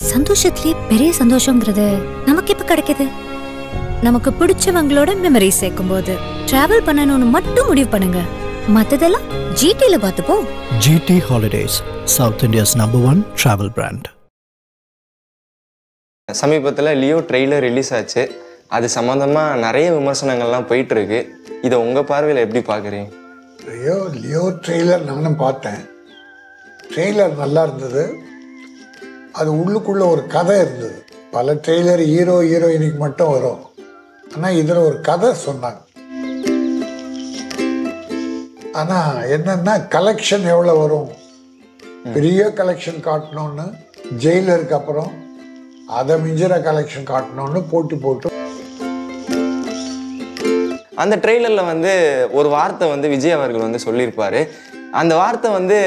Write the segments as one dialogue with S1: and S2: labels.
S1: சந்தோஷத்திலே பெரிய சந்தோஷங்கிறது நமக்கு எப்ப கிடைக்குது? நமக்கு பிடிச்சவங்களோட மெமரி சேர்க்கும் போது டிராவல் பண்ணணும்னு மட்டும் முடிவு பண்ணுங்க. மத்ததெல்லாம் ஜிடில பார்த்துப்போம்.
S2: GT Holidays, South India's number one travel brand.
S3: சமீபத்தில் லியோ ட்ரெய்லர் ரிலீஸ் ஆச்சு. அது சம்மந்தமாக நிறைய விமர்சனங்கள்லாம் போயிட்டு இருக்கு இதை உங்கள் பார்வையில் எப்படி பார்க்குறீங்க?
S4: லியோ லியோ ட்ரெய்லர் நானும் பார்த்தேன். ட்ரெய்லர் நல்லா இருந்தது. அது உள்ளுக்குள்ள ஒரு கதை இருந்தது. பல ட்ரெய்லர் ஹீரோ ஹீரோயினுக்கு மட்டும் வரும். ஆனால் இதில் ஒரு கதை சொன்னாங்க. ஆனால் என்னன்னா கலெக்ஷன் எவ்வளோ வரும்? பெரிய கலெக்ஷன் காட்டணும்னு ஜெயிலருக்கு அப்புறம் அதை மிஞ்சிற கலெக்ஷன் காட்டணும்னு போட்டி போட்டு.
S3: அந்த ட்ரெய்லரில் வந்து ஒரு வார்த்தை வந்து விஜய் அவர்கள் வந்து சொல்லியிருப்பாரு. அந்த வார்த்தை வந்து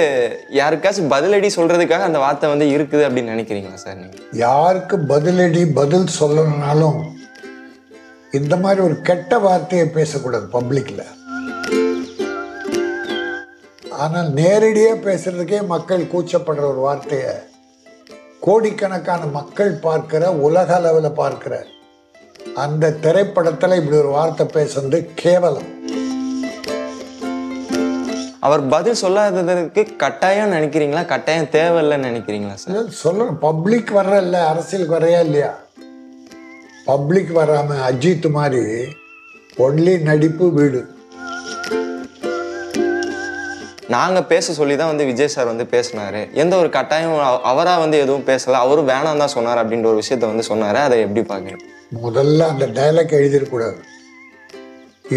S3: யாருக்காச்சும் பதிலடி சொல்கிறதுக்காக அந்த வார்த்தை வந்து இருக்குது அப்படின்னு நினைக்கிறீங்களா சார் நீங்கள்
S4: யாருக்கு பதிலடி பதில் சொல்லணும்னாலும் இந்த மாதிரி ஒரு கெட்ட வார்த்தையை பேசக்கூடாது பப்ளிக்ல ஆனால் நேரடியாக பேசுறதுக்கே மக்கள் கூச்சப்படுற ஒரு வார்த்தையை கோடிக்கணக்கான மக்கள் பார்க்கிற உலக அளவில் பார்க்கிற அந்த திரைப்படத்தில் இப்படி ஒரு வார்த்தை பேசுறது கேவலம்.
S3: அவர் பதில் சொல்லாததற்கு கட்டாயம் நினைக்கிறீங்களா? கட்டாயம் தேவையில்லைன்னு நினைக்கிறீங்களா சார்
S4: சொல்லணும். பப்ளிக் வர்றல்ல அரசியலுக்கு வரையா இல்லையா? பப்ளிக் வராம அஜித் மாதிரி ஒன்லி நடிப்பு வீடு.
S3: நாங்கள் பேச சொல்லி தான் வந்து விஜய் சார் வந்து பேசினாரு. எந்த ஒரு கட்டாயம் அவராக வந்து எதுவும் பேசலை. அவரும் வேணாம் தான் சொன்னார் அப்படின்ற ஒரு விஷயத்த வந்து சொன்னார். அதை எப்படி பார்க்குறீங்க?
S4: முதல்ல அந்த டைலாக் எழுதியிருக்கூடாது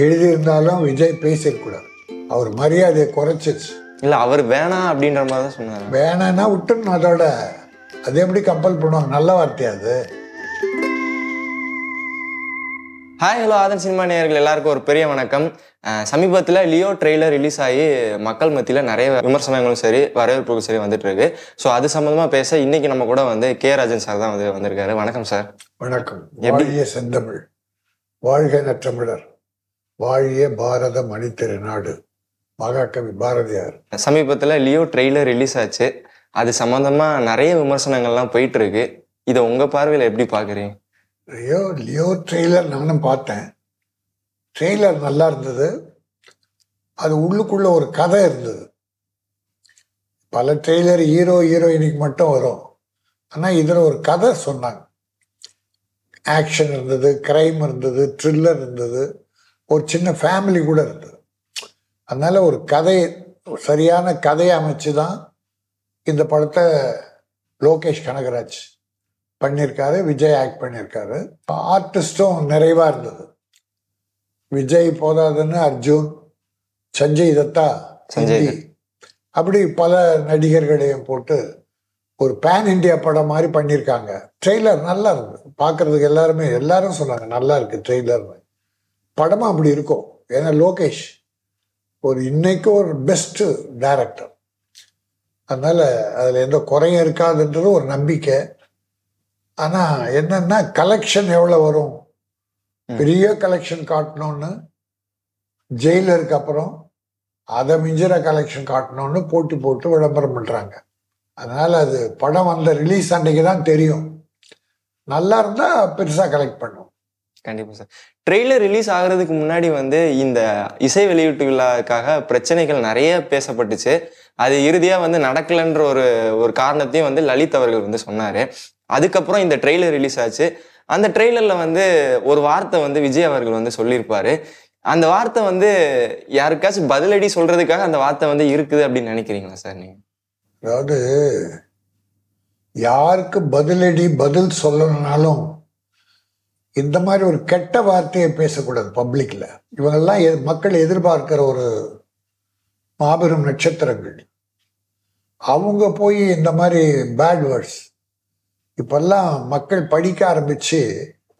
S4: எழுதியிருந்தாலும் விஜய் பேசியிருக்கூடாது அவர் மரியாதையை குறைச்சிச்சு
S3: இல்லை அவர் வேணாம் அப்படின்ற மாதிரி தான் சொன்னார்.
S4: வேணான்னா விட்டுணும் அதோட. அது எப்படி கம்பல் பண்ணுவாங்க நல்ல வார்த்தையா அது.
S3: ஹாய் ஹலோ ஆதன் சினிமா நேயர்கள் எல்லாருக்கும் ஒரு பெரிய வணக்கம். சமீபத்தில் லியோ ட்ரெய்லர் ரிலீஸ் ஆகி மக்கள் மத்தியில் நிறைய விமர்சனங்களும் சரி வரவேற்புகளும் சரி வந்துட்டு இருக்கு. ஸோ அது சம்மந்தமாக பேச இன்னைக்கு நம்ம கூட வந்து கே ராஜன் சார் தான் வந்து வந்திருக்காரு. வணக்கம் சார்
S4: வணக்கம்.
S3: எப்படி?
S4: செந்தமிழ். வாழ்க நற்றமிழர். வாழிய பாரத மணித்திரு நாடு மகாகவி பாரதியார்.
S3: சமீபத்தில் லியோ ட்ரெய்லர் ரிலீஸ் ஆச்சு. அது சம்மந்தமாக நிறைய விமர்சனங்கள்லாம் போயிட்டு இருக்கு இதை உங்கள் பார்வையில் எப்படி பார்க்குறீங்க?
S4: லியோ லியோ ட்ரெய்லர் நானும் பார்த்தேன். ட்ரெய்லர் நல்லா இருந்தது. அது உள்ளுக்குள்ள ஒரு கதை இருந்தது. பல ட்ரெய்லர் ஹீரோ ஹீரோயினுக்கு மட்டும் வரும். ஆனால் இதில் ஒரு கதை சொன்னாங்க. ஆக்ஷன் இருந்தது கிரைம் இருந்தது த்ரில்லர் இருந்தது. ஒரு சின்ன ஃபேமிலி கூட இருந்தது. அதனால ஒரு கதை சரியான கதையை அமைச்சு தான் இந்த படத்தை லோகேஷ் கனகராஜ் பண்ணியிருக்காரு விஜய் ஆக்ட் பண்ணியிருக்காரு. ஆர்டிஸ்டும் நிறைவா இருந்தது. விஜய் போதாதுன்னு அர்ஜுன் சஞ்சய் தத்தா
S3: சஞ்சய்
S4: அப்படி பல நடிகர்களையும் போட்டு ஒரு பேன் இந்தியா படம் மாதிரி பண்ணியிருக்காங்க. ட்ரெய்லர் நல்லா இருந்தது. பார்க்கறதுக்கு எல்லாருமே எல்லாரும் சொன்னாங்க நல்லா இருக்கு ட்ரெய்லர்னு படமும் அப்படி இருக்கும். ஏன்னா லோகேஷ் ஒரு இன்னைக்கு ஒரு பெஸ்ட் டைரக்டர் அதனால அதில் எந்த குறையும் இருக்காதுன்றது ஒரு நம்பிக்கை. ஆனா என்னன்னா கலெக்ஷன் எவ்வளவு வரும்? பெரிய கலெக்ஷன் காட்டணும்னு ஜெயிலருக்கு அப்புறம் அதை மிஞ்சிற கலெக்ஷன் காட்டணும்னு போட்டி போட்டு விளம்பரம் பண்றாங்க. அதனால அது படம் வந்த ரிலீஸ் அன்னைக்கு தான் தெரியும். நல்லா இருந்தா பெருசா கலெக்ட் பண்ணும்
S3: கண்டிப்பாக சார். ட்ரெய்லர் ரிலீஸ் ஆகிறதுக்கு முன்னாடி வந்து இந்த இசை வெளியீட்டு விழாக்காக பிரச்சனைகள் நிறைய பேசப்பட்டுச்சு. அது இறுதியாக வந்து நடக்கலைன்ற ஒரு ஒரு காரணத்தையும் வந்து லலித் அவர்கள் வந்து சொன்னார். அதுக்கப்புறம் இந்த ட்ரெய்லர் ரிலீஸ் ஆச்சு. அந்த ட்ரெய்லரில் வந்து ஒரு வார்த்தை வந்து விஜய் அவர்கள் வந்து சொல்லியிருப்பார். அந்த வார்த்தை வந்து யாருக்காச்சும் பதிலடி சொல்கிறதுக்காக அந்த வார்த்தை வந்து இருக்குது அப்படின்னு நினைக்கிறீங்களா சார் நீங்கள்
S4: அதாவது யாருக்கு பதிலடி பதில் சொல்லணும்னாலும் இந்த மாதிரி ஒரு கெட்ட வார்த்தையை பேசக்கூடாது பப்ளிக்ல இவங்கெல்லாம் எ- மக்கள் எதிர்பார்க்கிற ஒரு மாபெரும் நட்சத்திரங்கள். அவங்க போய் இந்த மாதிரி பேட் வேர்ட்ஸ் இப்பெல்லாம் மக்கள் படிக்க ஆரம்பிச்சு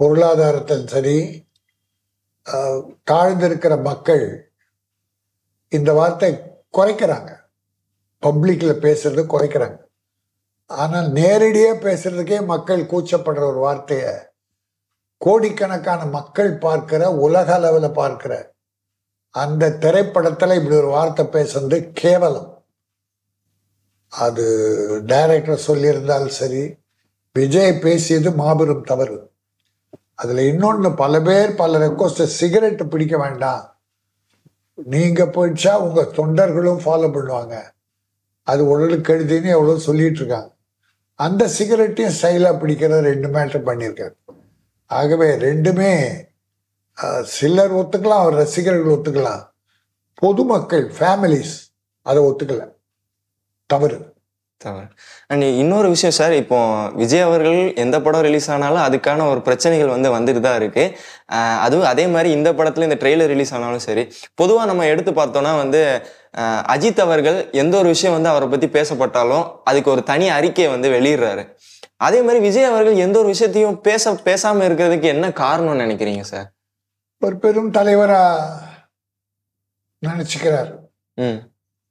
S4: பொருளாதாரத்தில் சரி தாழ்ந்திருக்கிற மக்கள் இந்த வார்த்தை குறைக்கிறாங்க. பப்ளிக்ல பேசுறது குறைக்கிறாங்க. ஆனால் நேரடியாக பேசுறதுக்கே மக்கள் கூச்சப்படுற ஒரு வார்த்தையை கோடிக்கணக்கான மக்கள் பார்க்கிற உலக அளவில் பார்க்கிற அந்த திரைப்படத்தில் இப்படி ஒரு வார்த்தை பேசுறது கேவலம். அது டைரக்டர் சொல்லியிருந்தாலும் சரி விஜய் பேசியது மாபெரும் தவறு. அதில் இன்னொன்று பல பேர் பல ரெக்வஸ்ட் சிகரெட் பிடிக்க வேண்டாம். நீங்கள் போயிடுச்சா உங்கள் தொண்டர்களும் ஃபாலோ பண்ணுவாங்க. அது உடலுக்கு கெடுதின்னு எவ்வளோ சொல்லிட்டு இருக்காங்க. அந்த சிகரெட்டையும் ஸ்டைலாக பிடிக்கிற ரெண்டு மேட்டர் பண்ணியிருக்காரு. ஆகவே ரெண்டுமே சிலர் ஒத்துக்கலாம் அவர் ரசிகர்கள் ஒத்துக்கலாம். பொதுமக்கள் ஃபேமிலிஸ் அதை ஒத்துக்கல. தவறு.
S3: தவறு. அண்ட் இன்னொரு விஷயம் சார் இப்போ விஜய் அவர்கள் எந்த படம் ரிலீஸ் ஆனாலும் அதுக்கான ஒரு பிரச்சனைகள் வந்து வந்துட்டு தான் இருக்கு. அதுவும் அதே மாதிரி இந்த படத்துல இந்த ட்ரெய்லர் ரிலீஸ் ஆனாலும் சரி. பொதுவாக நம்ம எடுத்து பார்த்தோம்னா வந்து அஜித் அவர்கள் எந்த ஒரு விஷயம் வந்து அவரை பத்தி பேசப்பட்டாலும் அதுக்கு ஒரு தனி அறிக்கையை வந்து வெளியிடுறாரு. அதே மாதிரி விஜய் அவர்கள் எந்த ஒரு விஷயத்தையும் பேச பேசாம இருக்கிறதுக்கு என்ன காரணம்னு நினைக்கிறீங்க சார்
S4: ஒரு பெரும் தலைவரா நினைச்சுக்கிறார்.
S3: ம்.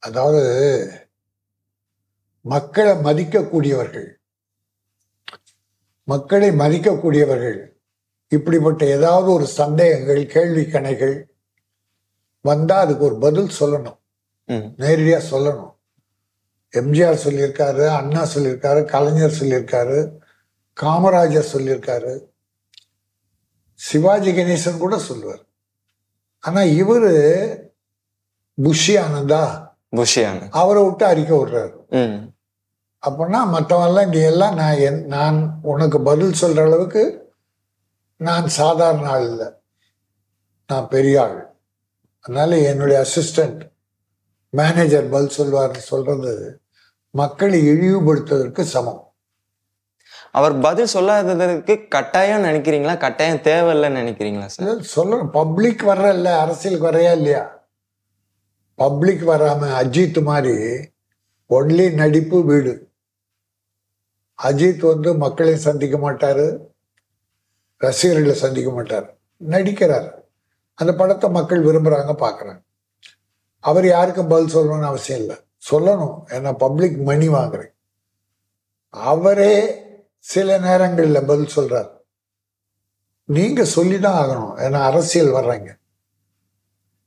S4: அதாவது மக்களை மதிக்கக்கூடியவர்கள். மக்களை மதிக்கக்கூடியவர்கள். இப்படிப்பட்ட ஏதாவது ஒரு சந்தேகங்கள் கேள்வி கணைகள் வந்தா அதுக்கு ஒரு பதில் சொல்லணும்.
S3: ம்.
S4: நேரடியா சொல்லணும். எம்ஜிஆர் சொல்லியிருக்காரு அண்ணா சொல்லியிருக்காரு கலைஞர் சொல்லியிருக்காரு காமராஜர் சொல்லியிருக்காரு. சிவாஜி கணேசன் கூட சொல்லுவார். ஆனா இவரு புஷி ஆனந்தா.
S3: புஷியான
S4: அவரை விட்டு அறிக்கை விடுறாரு. அப்படின்னா மற்றவெல்லாம் நீ எல்லாம் நான் என் நான் உனக்கு பதில் சொல்ற அளவுக்கு நான் சாதாரண ஆள் இல்லை. நான் பெரிய ஆள். அதனால என்னுடைய அசிஸ்டன்ட் மேனேஜர் பதில் சொல்வார்னு சொல்றது மக்களை இழிவுபடுத்துவதற்கு சமம்.
S3: அவர் பதில் சொல்லாததற்கு கட்டாயம் நினைக்கிறீங்களா? கட்டாயம் தேவையில்லைன்னு நினைக்கிறீங்களா சார்?
S4: சொல்லணும் பப்ளிக் வர்றல்ல அரசியலுக்கு வரையா இல்லையா? பப்ளிக் வராம அஜித் மாதிரி ஒன்லி நடிப்பு வீடு. அஜித் வந்து மக்களை சந்திக்க மாட்டாரு ரசிகர்களை சந்திக்க மாட்டார் நடிக்கிறார். அந்த படத்தை மக்கள் விரும்புறாங்க பார்க்கறாங்க. அவர் யாருக்கும் பதில் சொல்லணும்னு அவசியம் இல்லை. சொல்லணும். ஏன்னா பப்ளிக் மணி வாங்குறேன். அவரே சில நேரங்களில் பதில் சொல்றார். நீங்க சொல்லிதான் ஆகணும். ஏன்னா அரசியல் வர்றீங்க.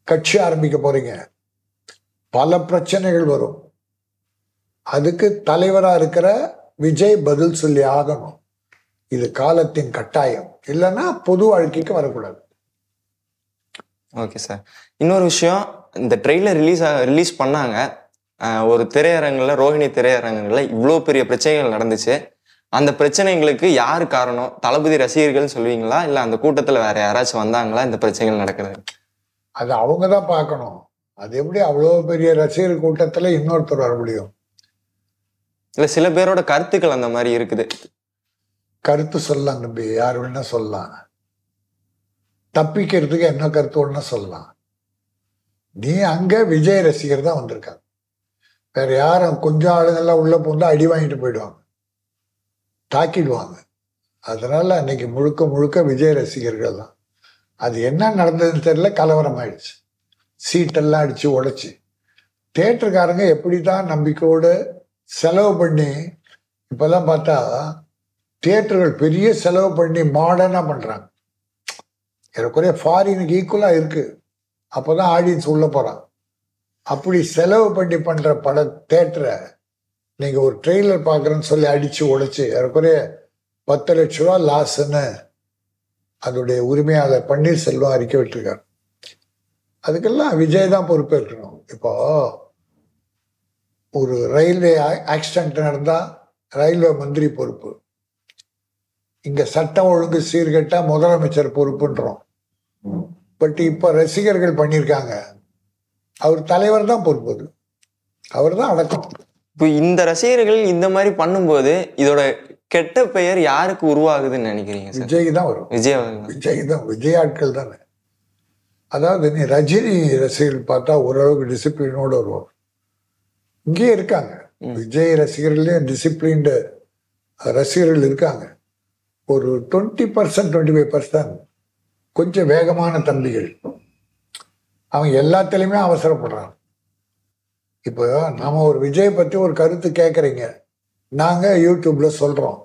S4: கட்சி ஆரம்பிக்க போறீங்க. பல பிரச்சனைகள் வரும். அதுக்கு தலைவராக இருக்கிற விஜய் பதில் சொல்லி ஆகணும். இது காலத்தின் கட்டாயம். இல்லைன்னா பொது வாழ்க்கைக்கு வரக்கூடாது.
S3: Okay sir. இன்னொரு விஷயம் இந்த ட்ரெய்லர் ரிலீஸ் ரிலீஸ் பண்ணாங்க. ஒரு திரையரங்கில் ரோஹிணி திரையரங்குகளில் இவ்வளோ பெரிய பிரச்சனைகள் நடந்துச்சு. அந்த பிரச்சனைகளுக்கு யார் காரணம்? தளபதி ரசிகர்கள்னு சொல்லுவீங்களா? இல்லை அந்த கூட்டத்தில் வேற யாராச்சும் வந்தாங்களா இந்த பிரச்சனைகள் நடக்கிறது?
S4: அது அவங்க தான் பார்க்கணும். அது எப்படி அவ்வளோ பெரிய ரசிகர் கூட்டத்துல இன்னொருத்தர் வர முடியும்?
S3: இல்லை சில பேரோட கருத்துக்கள் அந்த மாதிரி இருக்குது.
S4: கருத்து சொல்லலாம் தம்பி. யார் வேணா சொல்லலாம். தப்பிக்கிறதுக்கு என்ன கருத்து ஒண்ணா சொல்லலாம். நீ அங்க விஜய் ரசிகர் தான் வந்திருக்காங்க வேற யாரும் கொஞ்சம் ஆளுங்கெல்லாம் உள்ளே போந்தால் அடி வாங்கிட்டு போயிடுவாங்க. தாக்கிடுவாங்க. அதனால அன்னைக்கு முழுக்க முழுக்க விஜய் ரசிகர்கள் தான். அது என்ன நடந்ததுன்னு தெரியல கலவரம் ஆயிடுச்சு. சீட்டெல்லாம் அடித்து உடைச்சி. தேட்டருக்காரங்க எப்படி தான் நம்பிக்கையோடு செலவு பண்ணி இப்போல்லாம் பார்த்தா தேட்டர்கள் பெரிய செலவு பண்ணி மாடர்னாக பண்ணுறாங்க ஏறக்குறைய ஃபாரினுக்கு ஈக்குவலாக இருக்குது அப்போ தான் ஆடியன்ஸ் உள்ளே போகிறான் அப்படி செலவு பண்ணி பண்ணுற பட தேட்டரை நீங்கள் ஒரு ட்ரெய்லர் பார்க்குறேன்னு சொல்லி அடித்து உடைச்சு ஏறக்குறைய பத்து லட்ச ரூபா லாஸ்ன்னு அதோடைய உரிமையாளர் பன்னீர்செல்வம் அறிக்கை விட்டுருக்கார். அதுக்கெல்லாம் விஜய் தான் பொறுப்பேற்கணும். இப்போ ஒரு ரயில்வே ஆக்சிடென்ட் நடந்தால் ரயில்வே மந்திரி பொறுப்பு. இங்கே சட்டம் ஒழுங்கு சீர்கட்டால் முதலமைச்சர் பொறுப்புன்றோம். பட் இப்போ ரசிகர்கள் பண்ணியிருக்காங்க. அவர் தலைவர் தான் பொறுப்பு அது அவர் தான் அடக்கம்.
S3: இப்போ இந்த ரசிகர்கள் இந்த மாதிரி பண்ணும்போது இதோட கெட்ட பெயர் யாருக்கு உருவாகுதுன்னு நினைக்கிறீங்க
S4: விஜய்க்கு தான் வரும்.
S3: விஜய்.
S4: விஜய் தான். விஜய் ஆட்கள் தானே. அதாவது நீ ரஜினி ரசிகர்கள் பார்த்தா ஓரளவுக்கு டிசிப்ளினோடு வருவாங்க இங்கேயே இருக்காங்க. விஜய் ரசிகர்கள்லேயும் டிசிப்ளின்டு ரசிகர்கள் இருக்காங்க. ஒரு twenty percent twenty five percent கொஞ்சம் வேகமான தம்பிகள். அவன் எல்லாத்துலேயுமே அவசரப்படுறான் இப்போ நாம் ஒரு விஜய் பற்றி ஒரு கருத்து கேட்குறீங்க நாங்கள் யூடியூப்பில் சொல்கிறோம்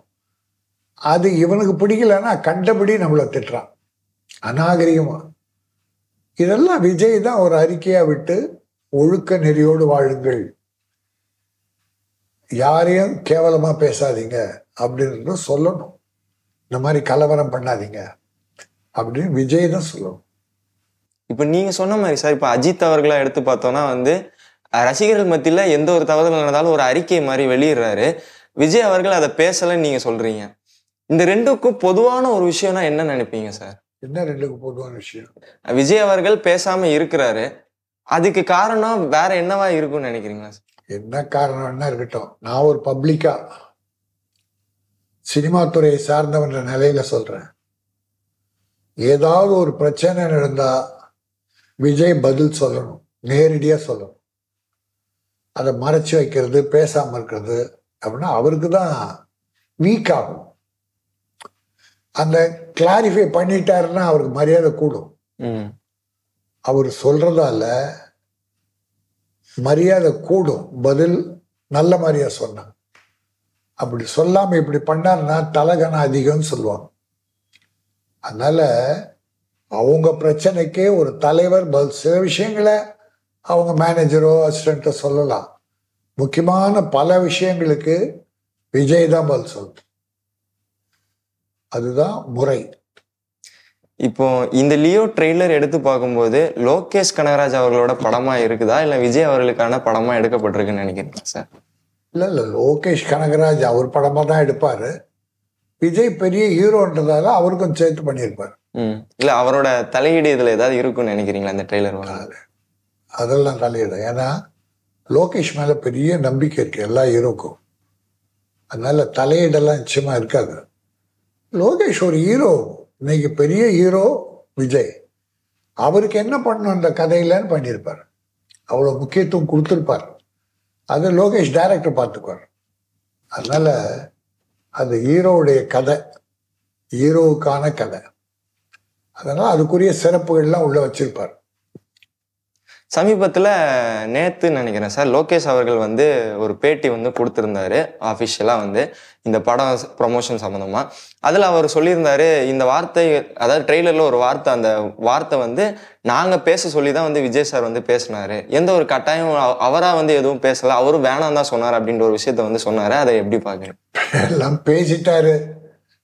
S4: அது இவனுக்கு பிடிக்கலன்னா கண்டபடி நம்மளை திட்டுறான். அநாகரிகமாக இதெல்லாம் விஜய் தான் ஒரு அறிக்கையாக விட்டு ஒழுக்க நெறியோடு வாழுங்கள். யாரையும் கேவலமாக பேசாதீங்க அப்படின்னு சொல்லணும். இந்த மாதிரி கலவரம் பண்ணாதீங்க. அப்படின்னு விஜய் தான் சொல்லணும்.
S3: இப்போ நீங்க சொன்ன மாதிரி சார் இப்போ அஜித் அவர்களா எடுத்து பார்த்தோம்னா வந்து ரசிகர்கள் மத்தியில எந்த ஒரு தவறுதல் நடந்தாலும் ஒரு அறிக்கை மாதிரி வெளியிடுறாரு. விஜய் அவர்கள் அதை பேசலைன்னு நீங்க சொல்றீங்க. இந்த ரெண்டுக்கும் பொதுவான ஒரு விஷயம்னா என்ன நினைப்பீங்க சார்?
S4: என்ன ரெண்டுக்கு பொதுவான விஷயம்?
S3: விஜய் அவர்கள் பேசாம இருக்கிறாரு. அதுக்கு காரணம் வேற என்னவா இருக்கும்னு நினைக்கிறீங்களா சார்?
S4: என்ன காரணம்னா இருக்கட்டும். நான் ஒரு பப்ளிக்கா சினிமா துறையை சார்ந்தவன்ற நிலையில சொல்றேன். ஏதாவது ஒரு பிரச்சனை நடந்தா விஜய் பதில் சொல்லணும். நேரடியா சொல்லணும். அதை மறைச்சு வைக்கிறது பேசாம இருக்கிறது அப்படின்னா அவருக்கு தான் வீக் ஆகும். அந்த கிளாரிஃபை பண்ணிட்டாருன்னா அவருக்கு மரியாதை கூடும். அவர் சொல்றதால மரியாதை கூடும். பதில் நல்ல மரியாதை சொன்னாங்க. அப்படி சொல்லாம இப்படி பண்ணாருன்னா தலகணம் அதிகம்னு சொல்லுவாங்க. அதனால அவங்க பிரச்சனைக்கே ஒரு தலைவர் சில விஷயங்களை அவங்க மேனேஜரோ அசிஸ்டண்ட்டோ சொல்லலாம். முக்கியமான பல விஷயங்களுக்கு விஜய் தான் பதில் சொல்லணும். அதுதான் முறை.
S3: இப்போ இந்த லியோ ட்ரெய்லர் எடுத்து பார்க்கும்போது லோகேஷ் கனகராஜ் அவர்களோட படமா இருக்குதா? இல்ல விஜய் அவர்களுக்கான படமா எடுக்கப்பட்டிருக்குன்னு நினைக்கிறீங்களா சார்?
S4: இல்லை இல்லை லோகேஷ் கனகராஜ் அவர் படமாக தான் எடுப்பார். விஜய் பெரிய ஹீரோன்றதால அவருக்கும் சேர்த்து பண்ணியிருப்பார்.
S3: இல்ல அவரோட தலையீடு இதுல ஏதாவது இருக்கும்னு நினைக்கிறீங்களா அந்த ட்ரெய்லர்
S4: அதெல்லாம் தலையிடும் ஏன்னா லோகேஷ் மேலே பெரிய நம்பிக்கை இருக்கு எல்லா ஹீரோக்கும். அதனால தலையீடெல்லாம் நிச்சயமா இருக்காது. லோகேஷ் ஒரு ஹீரோ இன்னைக்கு பெரிய ஹீரோ விஜய். அவருக்கு என்ன பண்ணணும் அந்த கதையிலன்னு பண்ணியிருப்பார். அவ்வளோ முக்கியத்துவம் கொடுத்துருப்பார். அது லோகேஷ் டைரக்டர் பார்த்துக்குவார். அதனால அது ஹீரோவுடைய கதை ஹீரோவுக்கான கதை. அதனால அதுக்குரிய சிறப்புகள்லாம் உள்ள வச்சிருப்பார்.
S3: சமீபத்துல நேத்து நினைக்கிறேன் சார் லோகேஷ் அவர்கள் வந்து ஒரு பேட்டி வந்து கொடுத்திருந்தாரு ஆஃபிஷியலா வந்து இந்த படம் ப்ரொமோஷன் சம்மந்தமா அதுல அவர் சொல்லியிருந்தாரு இந்த வார்த்தை அதாவது ட்ரெய்லர்ல ஒரு வார்த்தை அந்த வார்த்தை வந்து நாங்க பேச சொல்லி தான் வந்து விஜய் சார் வந்து பேசினாரு. எந்த ஒரு கட்டாயம் அவ- அவரா வந்து எதுவும் பேசல அவரும் வேணாம் தான் சொன்னார் அப்படின்ற ஒரு விஷயத்த வந்து சொன்னாரு அதை எப்படி பாக்குறீங்க
S4: எல்லாம் பேசிட்டாரு.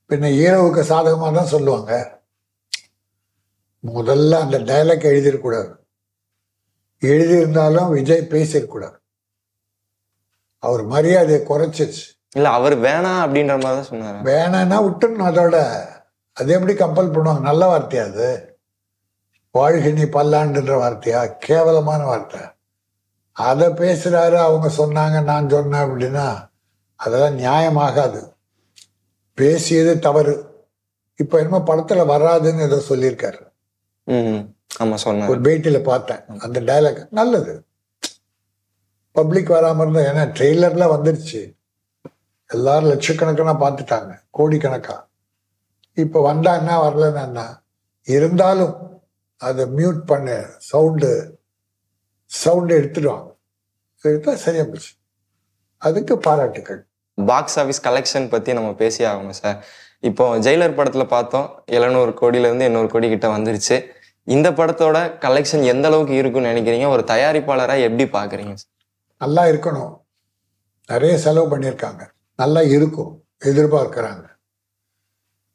S4: பின்ன ஹீரோவுக்கு சாதகமாக தான் சொல்லுவாங்க. முதல்ல அந்த டைலாக் எழுதிடக்கூடாது எழுதியிருந்தாலும் விஜய் பேசியிருக்கூடாது அவர் மரியாதையை குறைச்சிருச்சு.
S3: இல்ல அவர் வேணாம் அப்படின்ற மாதிரி தான் சொன்னாரு.
S4: வேணான்னா விட்டுணும் அதோட. அது எப்படி கம்பல் பண்ணுவாங்க. நல்ல வார்த்தையா அது? வாழ்க நீ பல்லாண்டுன்ற வார்த்தையா? கேவலமான வார்த்தை. அதை பேசுறாரு அவங்க சொன்னாங்க நான் சொன்னேன் அப்படின்னா அதெல்லாம் நியாயமாகாது. பேசியது தவறு. இப்போ என்னமோ படத்துல வராதுன்னு ஏதோ சொல்லியிருக்காரு.
S3: ஆமா சொன்னாரு.
S4: ஒரு பேட்டியில பார்த்தேன். அந்த டைலாக் நல்லது. பப்ளிக் வராம இருந்தா ஏன்னா ட்ரெய்லர்ல வந்துருச்சு. எல்லாரும் லட்சக்கணக்கான பார்த்துட்டாங்க. கோடிக்கணக்கா. இப்ப வந்தா என்ன வரலன்னா இருந்தாலும் அதை மியூட் பண்ண. சவுண்டு சவுண்டு எடுத்துடுவாங்க. எடுத்தா சரியா போச்சு அதுக்கு பாராட்டுக்கள்.
S3: பாக்ஸ் ஆஃபீஸ் கலெக்ஷன் பத்தி நம்ம பேசி ஆகணும் சார் இப்போ ஜெயிலர் படத்துல பார்த்தோம். எழுநூறு கோடியில இருந்து எண்ணூறு கோடி கிட்ட வந்துருச்சு. இந்த படத்தோட கலெக்ஷன் எந்த அளவுக்கு இருக்குன்னு நினைக்கிறீங்க? ஒரு தயாரிப்பாளரா எப்படி பாக்குறீங்க? சார்
S4: நல்லா இருக்கணும். நிறைய செலவு பண்ணியிருக்காங்க. நல்லா இருக்கும். எதிர்பார்க்கறாங்க.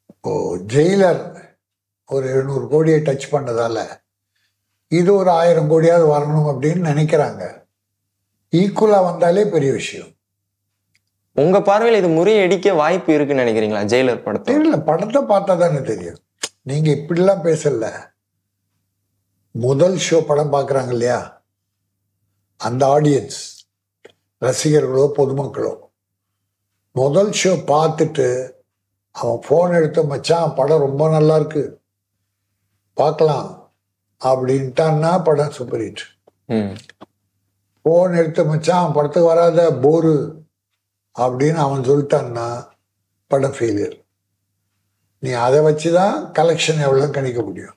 S4: இப்போ ஜெயிலர் ஒரு எழுநூறு கோடியை டச் பண்ணதால இது ஒரு ஆயிரம் கோடியாவது வரணும் அப்படின்னு நினைக்கிறாங்க. ஈக்குவலா வந்தாலே பெரிய விஷயம்.
S3: உங்க பார்வையில் இது முறியடிக்க வாய்ப்பு இருக்குன்னு நினைக்கிறீங்களா? ஜெயிலர் படத்தை
S4: தெரியல. படத்தை பார்த்தா தானே தெரியும். நீங்க இப்படிலாம் பேசல. முதல் ஷோ படம் பார்க்குறாங்க இல்லையா? அந்த ஆடியன்ஸ் ரசிகர்களோ பொதுமக்களோ. முதல் ஷோ பார்த்துட்டு அவன் ஃபோன் எடுத்து மச்சான் படம் ரொம்ப நல்லா இருக்கு. பார்க்கலாம். அப்படின்ட்டான்னா படம் சூப்பர் ஹிட் ஃபோன் எடுத்து மச்சான் படத்துக்கு வராத போரு. அப்படின்னு அவன் சொல்லிட்டான்னா படம் ஃபெயிலியர் நீ அதை வச்சு தான் கலெக்ஷன் எவ்வளோ கணிக்க முடியும்.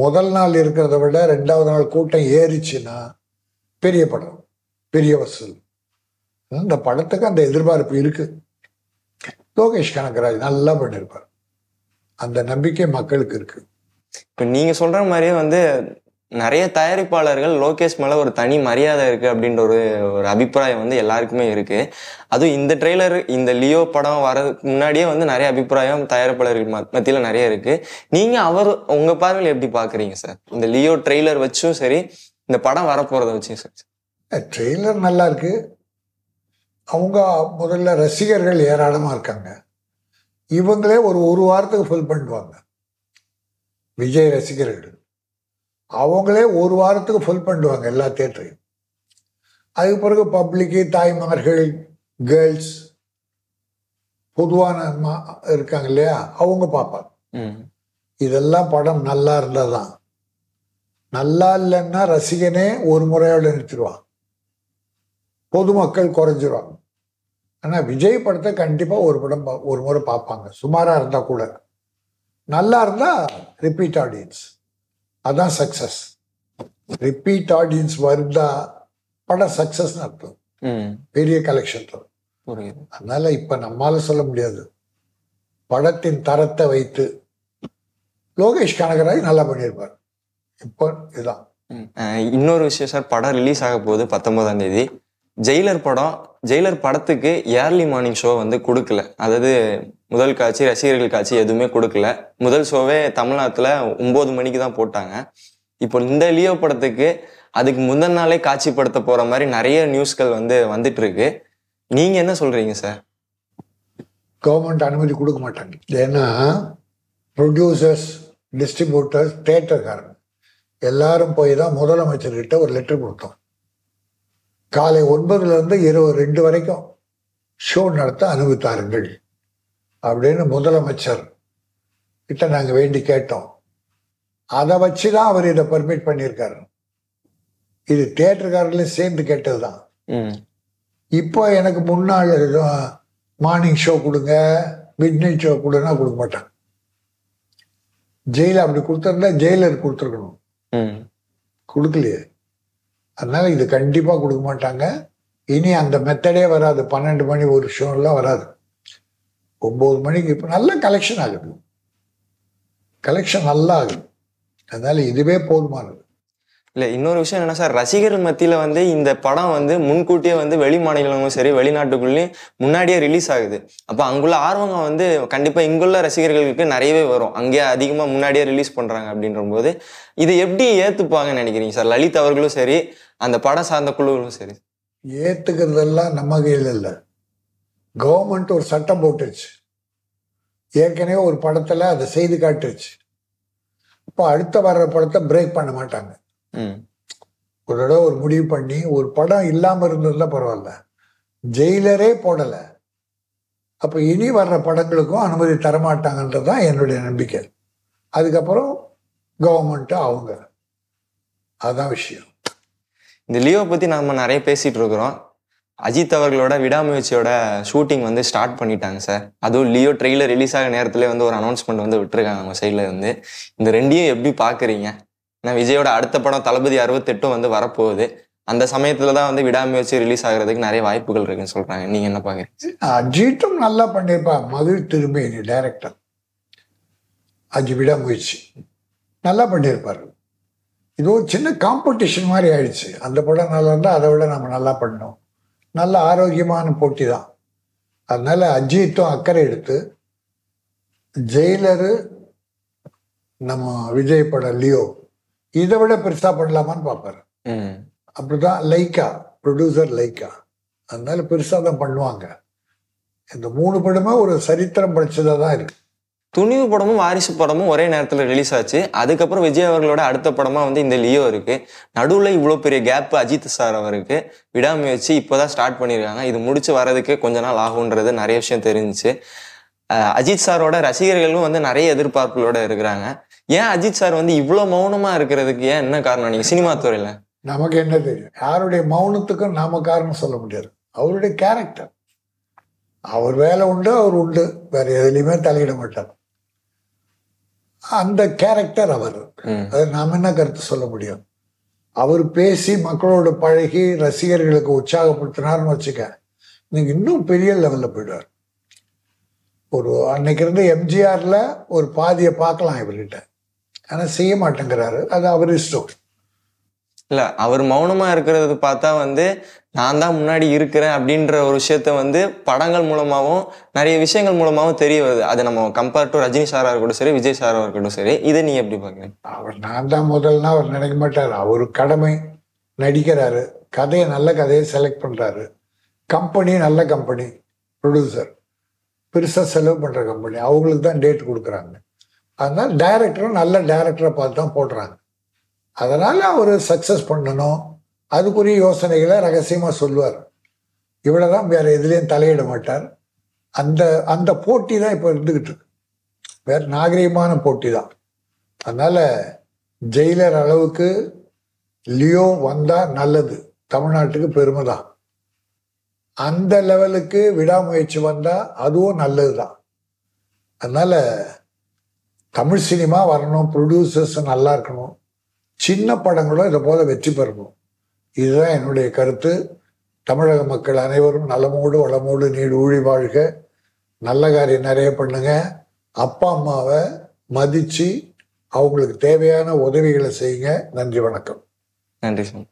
S4: முதல் நாள் இருக்கிறத விட ரெண்டாவது நாள் கூட்டம் ஏறிச்சுன்னா பெரிய படம் பெரிய வசூல். இந்த படத்துக்கு அந்த எதிர்பார்ப்பு இருக்கு. லோகேஷ் கனகராஜ் நல்லா பண்ணியிருப்பார் அந்த நம்பிக்கை மக்களுக்கு இருக்கு.
S3: இப்போ நீங்க சொல்ற மாதிரியே வந்து நிறைய தயாரிப்பாளர்கள் லோகேஷ் மேலே ஒரு தனி மரியாதை இருக்குது அப்படின்ற ஒரு ஒரு அபிப்பிராயம் வந்து எல்லாருக்குமே இருக்குது அதுவும் இந்த ட்ரெய்லர் இந்த லியோ படம் வரதுக்கு முன்னாடியே வந்து நிறைய அபிப்பிராயம் தயாரிப்பாளர்கள் மத்- நிறைய இருக்குது நீங்கள் அவர் உங்கள் பார்வையில் எப்படி பார்க்குறீங்க சார்? இந்த லியோ ட்ரெய்லர் வச்சும் சரி இந்த படம் வரப்போகிறத வச்சும் சரி.
S4: ட்ரெய்லர் நல்லா இருக்கு. அவங்க முதல்ல ரசிகர்கள் ஏராளமாக இருக்காங்க. இவங்களே ஒரு ஒரு வாரத்துக்கு ஃபுல் பண்ணுவாங்க விஜய் ரசிகர்கள். அவங்களே ஒரு வாரத்துக்கு ஃபுல் பண்ணுவாங்க எல்லா தேட்டரையும் அதுக்கு பிறகு பப்ளிக்கு தாய்மார்கள் கேர்ள்ஸ் பொதுவான இருக்காங்க இல்லையா? அவங்க பார்ப்பாங்க. இதெல்லாம் படம் நல்லா இருந்தாதான். நல்லா இல்லைன்னா ரசிகனே ஒரு முறையோட நிறுத்திடுவான். பொதுமக்கள் குறைஞ்சிருவாங்க. ஆனா விஜய் படத்தை கண்டிப்பா ஒரு படம் ஒரு முறை பார்ப்பாங்க. சுமாரா இருந்தா கூட. நல்லா இருந்தா ரிப்பீட் ஆடியன்ஸ் அதான் சக்சஸ் ரிப்பீட் ஆடியன்ஸ் வருதா படம் சக்சஸ்னு அர்த்தம். பெரிய கலெக்ஷன் அதனால இப்ப நம்மால சொல்ல முடியாது. படத்தின் தரத்தை வைத்து லோகேஷ் கனகராஜ் நல்லா பண்ணியிருப்பார். இப்போ இதுதான்
S3: இன்னொரு விஷயம் சார் படம் ரிலீஸ் ஆக போகுது பத்தொன்பதாம் தேதி. ஜெயிலர் படம் ஜெயிலர் படத்துக்கு ஏர்லி மார்னிங் ஷோ வந்து கொடுக்கல. அதாவது முதல் காட்சி ரசிகர்கள் காட்சி எதுவுமே கொடுக்கல. முதல் ஷோவே தமிழ்நாட்டில் ஒம்பது மணிக்கு தான் போட்டாங்க. இப்போ இந்த லியோ படத்துக்கு அதுக்கு முந்தின நாளே காட்சிப்படுத்த போகிற மாதிரி நிறைய நியூஸ்கள் வந்து வந்துட்டு இருக்கு நீங்கள் என்ன சொல்கிறீங்க சார்
S4: கவர்மெண்ட் அனுமதி கொடுக்க மாட்டாங்க. ஏன்னா ப்ரொடியூசர்ஸ் டிஸ்ட்ரிபியூட்டர்ஸ் தேட்டர்காரன் எல்லாரும் போய் தான் முதலமைச்சர்கிட்ட ஒரு லெட்டர் கொடுத்தோம். காலை ஒன்பதுல இருந்து இரவு ரெண்டு வரைக்கும் ஷோ நடத்த அனுமதித்தாருங்கள் அப்படின்னு முதலமைச்சர் கிட்ட நாங்க வேண்டி கேட்டோம். அதை வச்சு தான் அவர் இதை பர்மிட் பண்ணியிருக்காரு. இது தேட்டர்காரர்களையும் சேர்ந்து கேட்டதுதான்.
S3: ம்.
S4: இப்போ எனக்கு முன்னாள் மார்னிங் ஷோ கொடுங்க மிட் நைட் ஷோ கொடுன்னா கொடுக்க மாட்டாங்க. ஜெயில அப்படி கொடுத்துருந்தா ஜெயிலர் கொடுத்துருக்கணும்.
S3: ம்.
S4: கொடுக்கலையே. அதனால இது கண்டிப்பாக கொடுக்க மாட்டாங்க. இனி அந்த மெத்தடே வராது. பன்னெண்டு மணி ஒரு ஷோலாம் வராது. ஒம்பது மணிக்கு இப்போ நல்ல கலெக்ஷன் ஆகுது. கலெக்ஷன் நல்லா ஆகுது. அதனால இதுவே போதுமானது.
S3: இல்லை இன்னொரு விஷயம் என்ன சார் ரசிகர் மத்தியில் வந்து இந்த படம் வந்து முன்கூட்டியே வந்து வெளி மாநிலங்களும் சரி வெளிநாட்டுக்குள்ளேயும் முன்னாடியே ரிலீஸ் ஆகுது. அப்போ அங்குள்ள ஆர்வங்க வந்து கண்டிப்பாக இங்குள்ள ரசிகர்களுக்கு நிறையவே வரும். அங்கேயே அதிகமாக முன்னாடியே ரிலீஸ் பண்ணுறாங்க அப்படின்ற போது இதை எப்படி ஏற்றுப்பாங்கன்னு நினைக்கிறீங்க சார்? லலித் அவர்களும் சரி அந்த படம் சார்ந்த குழுவும் சரி.
S4: ஏற்றுக்கிறதெல்லாம் நம்ம கையில் இல்லை. கவர்மெண்ட் ஒரு சட்டம் போட்டுருச்சு. ஏற்கனவே ஒரு படத்தில் அதை செய்து காட்டுருச்சு. இப்போ அடுத்த வர்ற படத்தை பிரேக் பண்ண மாட்டாங்க. ஒரு தடவை ஒரு முடிவு பண்ணி ஒரு படம் இல்லாம இருந்ததுல பரவாயில்ல. ஜெயிலரே போடல. அப்ப இனி வர்ற படங்களுக்கும் அனுமதி தரமாட்டாங்கன்றது தான் என்னுடைய நம்பிக்கை. அதுக்கப்புறம் கவர்மெண்ட் அவங்க. அதான் விஷயம்.
S3: இந்த லியோ பத்தி நாம நிறைய பேசிட்டு இருக்கிறோம். அஜித் அவர்களோட விடாமுயற்சியோட ஷூட்டிங் வந்து ஸ்டார்ட் பண்ணிட்டாங்க சார் அதுவும் லியோ ட்ரெய்லர் ரிலீஸ் ஆக நேரத்துல வந்து ஒரு அனௌன்ஸ்மெண்ட் வந்து விட்டுருக்காங்க அவங்க சைட்ல இருந்து. இந்த ரெண்டையும் எப்படி பாக்குறீங்க? ஏன்னா விஜயோட அடுத்த படம் தளபதி அறுபத்தெட்டும் வந்து வரப்போகுது. அந்த சமயத்துல தான் வந்து விடாமுயற்சி ரிலீஸ் ஆகுறதுக்கு நிறைய வாய்ப்புகள் இருக்குன்னு சொல்றாங்க. நீங்க என்ன பாக்குறீங்க?
S4: அஜித்தும் நல்லா பண்ணியிருப்பா. மது திரும்பி டைரக்டர் அஜி விடாமுயற்சி நல்லா பண்ணியிருப்பாரு. இது ஒரு சின்ன காம்படிஷன் மாதிரி ஆயிடுச்சு. அந்த படம் நல்லா இருந்தால் அதை விட நம்ம நல்லா பண்ணோம் நல்ல ஆரோக்கியமான போட்டி தான். அதனால அஜித்தும் அக்கறை எடுத்து ஜெயிலரு நம்ம விஜய் படம் லியோ இதை விட பெருசா பண்ணலாமான்னு பார்ப்பாரு.
S3: ம்.
S4: அப்படிதான் லைக்கா ப்ரொடியூசர் லைக்கா அதனால பெருசா தான் பண்ணுவாங்க. இந்த மூணு படமே ஒரு சரித்திரம் படிச்சதா தான் இருக்கு.
S3: துணிவு படமும் வாரிசு படமும் ஒரே நேரத்துல ரிலீஸ் ஆச்சு. அதுக்கப்புறம் விஜய் அவர்களோட அடுத்த படமா வந்து இந்த லியோ இருக்கு. நடுவுல இவ்வளவு பெரிய கேப் அஜித் சார் அவருக்கு. விடாமுயற்சி இப்போதான் ஸ்டார்ட் பண்ணியிருக்காங்க இது முடிச்சு வர்றதுக்கு கொஞ்ச நாள் ஆகுன்றது நிறைய விஷயம் தெரிஞ்சுச்சு. அஜித் சாரோட ரசிகர்களும் வந்து நிறைய எதிர்பார்ப்புகளோட இருக்கிறாங்க. ஏன் அஜித் சார் வந்து இவ்வளவு மௌனமா இருக்கிறதுக்கு ஏன் என்ன காரணம்? நீங்க சினிமா துறையில.
S4: நமக்கு என்ன தெரியும்? யாருடைய மௌனத்துக்கும் நாம காரணம் சொல்ல முடியாது. அவருடைய கேரக்டர் அவர் வேலை உண்டு அவர் உண்டு. வேற எதுலையுமே தலையிட மாட்டார். அந்த கேரக்டர் அவர். அது நாம என்ன கருத்து சொல்ல முடியும்? அவர் பேசி மக்களோட பழகி ரசிகர்களுக்கு உற்சாகப்படுத்தினார்னு வச்சுக்க நீங்க இன்னும் பெரிய லெவல்ல போயிடுவார். ஒரு அன்னைக்கு இருந்த எம்ஜிஆர்ல ஒரு பாதியை பார்க்கலாம் இவர்கிட்ட. ஆனா செய்ய மாட்டேங்கிறாரு. அது அவர் இஷ்டம்
S3: இல்ல அவர் மௌனமா இருக்கிறது பார்த்தா வந்து நான் தான் முன்னாடி இருக்கிறேன் அப்படின்ற ஒரு விஷயத்த வந்து படங்கள் மூலமாகவும் நிறைய விஷயங்கள் மூலமாகவும் தெரிய வருது. அது நம்ம கம்பேர் டு ரஜினி சாரா இருக்கட்டும் சரி விஜய் சாரா இருக்கட்டும் சரி இதை நீங்க எப்படி பாக்குறீங்க
S4: அவர் நான் தான் முதல்னா அவர் நினைக்க மாட்டார். அவர் கடமை நடிக்கிறாரு. கதையை நல்ல கதையை செலக்ட் பண்றாரு. கம்பெனி நல்ல கம்பெனி ப்ரொடியூசர் பெருசாக செலவு பண்ற கம்பெனி அவங்களுக்கு தான் டேட் கொடுக்குறாங்க. அதனால் டைரக்டரும் நல்ல டைரக்டரை பார்த்து தான் போடுறாங்க. அதனால் அவர் சக்ஸஸ் பண்ணணும். அதுக்குரிய யோசனைகளை ரகசியமாக சொல்லுவார். இவ்வளோ தான் வேற எதுலேயும் தலையிட மாட்டார். அந்த அந்த போட்டி தான் இப்போ இருந்துக்கிட்டு இருக்கு. வேறு நாகரிகமான போட்டி தான் அதனால் ஜெயிலர் அளவுக்கு லியோ வந்தால் நல்லது. தமிழ்நாட்டுக்கு பெருமை தான் அந்த லெவலுக்கு விடாமுயற்சி வந்தால் அதுவும் நல்லது தான் அதனால் தமிழ் சினிமா வரணும் ப்ரொடியூசர்ஸ் நல்லா இருக்கணும். சின்ன படங்களும் இதை போல வெற்றி பெறணும். இதுதான் என்னுடைய கருத்து. தமிழக மக்கள் அனைவரும் நலமோடு வளமோடு நீடு ஊழி வாழ்க. நல்ல காரியம் நிறைய பண்ணுங்க. அப்பா அம்மாவை மதிச்சு அவங்களுக்கு தேவையான உதவிகளை செய்யுங்க. நன்றி வணக்கம்.
S3: நன்றி சார்